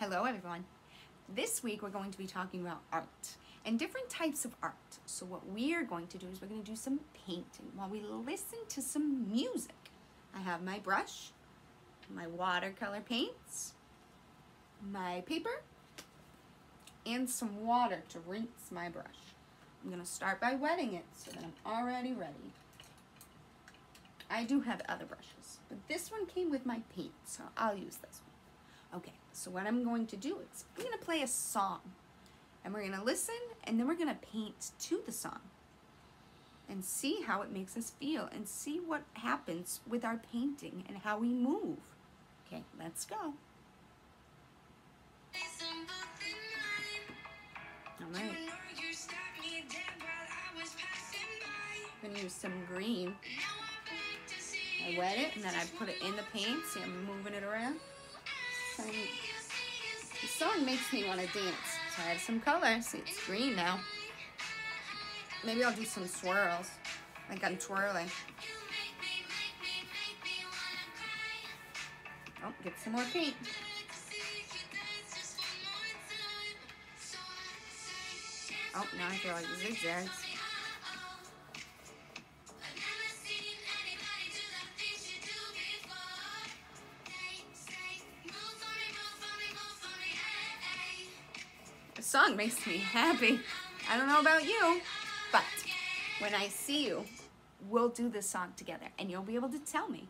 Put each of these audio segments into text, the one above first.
Hello everyone. This week we're going to be talking about art and different types of art. So what we are going to do is we're going to do some painting while we listen to some music. I have my brush, my watercolor paints, my paper, and some water to rinse my brush. I'm going to start by wetting it so that I'm already ready. I do have other brushes, but this one came with my paint, so I'll use this one. Okay, so what I'm going to do is I'm going to play a song, and we're going to listen, and then we're going to paint to the song, and see how it makes us feel, and see what happens with our painting and how we move. Okay, let's go. All right. I'm gonna use some green. I wet it and then I put it in the paint. See, I'm moving it around. Song makes me want to dance. So I have some color. See, it's green now. Maybe I'll do some swirls. Like I'm twirling. Oh, get some more paint. Oh, now I feel like zigzags. The song makes me happy. I don't know about you, but when I see you, we'll do this song together and you'll be able to tell me.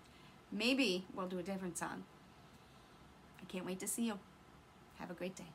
Maybe we'll do a different song. I can't wait to see you. Have a great day.